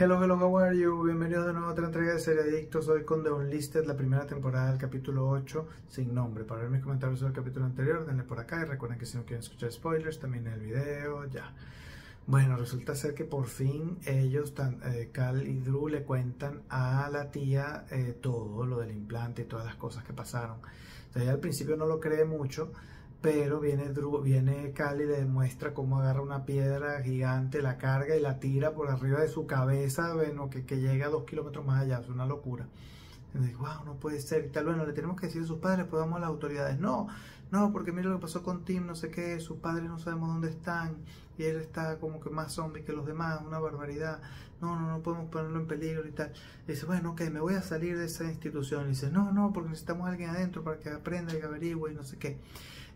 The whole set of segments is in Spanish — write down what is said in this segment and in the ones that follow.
Hello, hello, how are you? Bienvenidos de nuevo a otra entrega de Serie Adictos. Hoy con The Unlisted, la primera temporada del capítulo 8, sin nombre. Para ver mis comentarios sobre el capítulo anterior, denle por acá y recuerden que si no quieren escuchar spoilers, también el video, ya. Bueno, resulta ser que por fin ellos, eh, Cal y Drew, le cuentan a la tía eh, todo lo del implante y todas las cosas que pasaron. O sea, ella al principio no lo cree mucho, pero viene, Drew, viene Cal y le demuestra cómo agarra una piedra gigante, la carga y la tira por arriba de su cabeza, bueno, que, que llega a dos kilómetros más allá, es una locura. Wow, no puede ser y tal. Bueno, le tenemos que decir a sus padres, pues vamos a las autoridades. No, no, porque mira lo que pasó con Tim, no sé qué, sus padres no sabemos dónde están y él está como que más zombie que los demás, una barbaridad. No, no, no podemos ponerlo en peligro y tal. Y dice, bueno, ok, me voy a salir de esa institución. Y dice, no, no, porque necesitamos a alguien adentro para que aprenda y averigüe y no sé qué.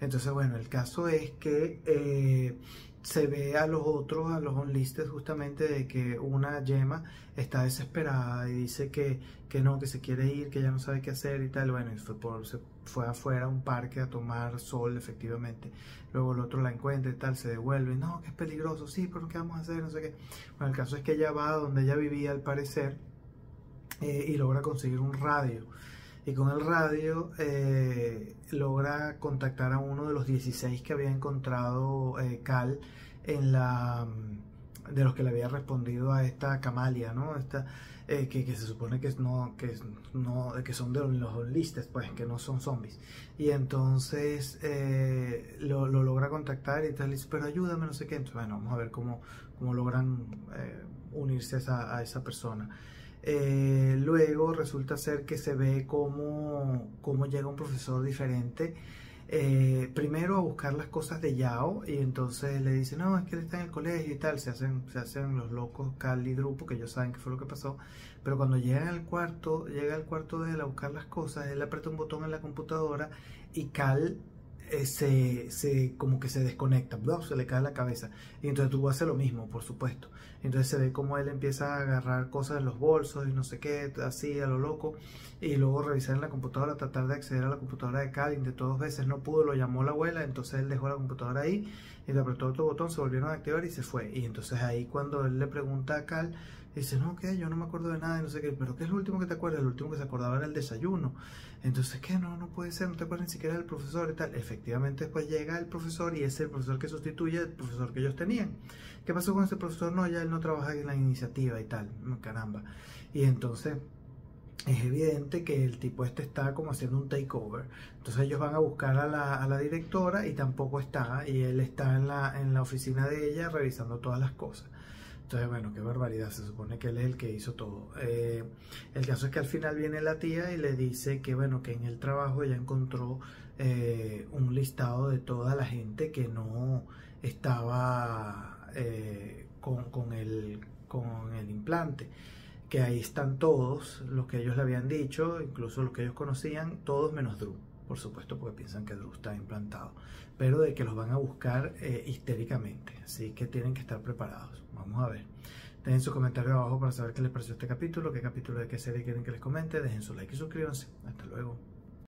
Entonces, bueno, el caso es que eh, se ve a los otros, a los onlistes, justamente de que una yema está desesperada y dice que, que no, que se quiere ir, que ya no sabe qué hacer y tal. Bueno, y fue por, se fue afuera a un parque a tomar sol, efectivamente. Luego el otro la encuentra y tal, se devuelve. No, que es peligroso, sí, pero ¿qué vamos a hacer? No sé qué. Bueno, el caso es que ella va a donde ella vivía, al parecer, eh, y logra conseguir un radio y con el radio eh, logra contactar a uno de los 16 que había encontrado eh, Cal en la mm, de los que le había respondido a esta Camalia, ¿no? Esta, eh, que, se supone que, no, que, no, que son de los listes, pues, que no son zombies. Y entonces lo, lo, logra contactar y tal, dice, pero ayúdame, no sé qué. Entonces, bueno, vamos a ver cómo, cómo logran unirse a esa persona. Eh, luego resulta ser que se ve cómo, cómo llega un profesor diferente. Eh, primero a buscar las cosas de Yao y entonces le dice, no, es que él está en el colegio y tal, se hacen, se hacen los locos Cal y Drew porque ellos saben qué fue lo que pasó, pero cuando llega al cuarto, llega al cuarto de él a buscar las cosas, él aprieta un botón en la computadora y Cal eh, se, se, como que se desconecta, se le cae la cabeza. Y entonces tú haces lo mismo, por supuesto. Entonces se ve como él empieza a agarrar cosas en los bolsos y no sé qué, así a lo loco. Y luego revisar en la computadora, tratar de acceder a la computadora de Cal. Intentó dos veces, no pudo, lo llamó la abuela. Entonces él dejó la computadora ahí le apretó otro botón, se volvieron a activar y se fue. Y entonces ahí cuando él le pregunta a Cal, dice, no, ¿qué? Yo no me acuerdo de nada y no sé qué. Pero ¿qué es lo último que te acuerdas? El último que se acordaba era el desayuno. Entonces, ¿qué? No, no puede ser, no te acuerdas ni siquiera del profesor y tal. Efectivamente, después llega el profesor y es el profesor que sustituye al profesor que ellos tenían. ¿Qué pasó con ese profesor? No, ya él no trabaja en la iniciativa y tal. Caramba. Y entonces es evidente que el tipo este está como haciendo un takeover. Entonces ellos van a buscar a la, a la, directora y tampoco está. Y él está en la, en la oficina de ella revisando todas las cosas. Entonces, bueno, qué barbaridad, se supone que él es el que hizo todo. Eh, el caso es que al final viene la tía y le dice que, bueno, que en el trabajo ella encontró eh, un listado de toda la gente que no estaba eh, con, el implante que ahí están todos los que ellos le habían dicho, incluso los que ellos conocían, todos menos Drew por supuesto porque piensan que Drew está implantado, pero de que los van a buscar eh, histéricamente, así que tienen que estar preparados. Vamos a ver. Dejen su comentario abajo para saber qué les pareció este capítulo, qué capítulo de qué serie quieren que les comente, dejen su like y suscríbanse. Hasta luego.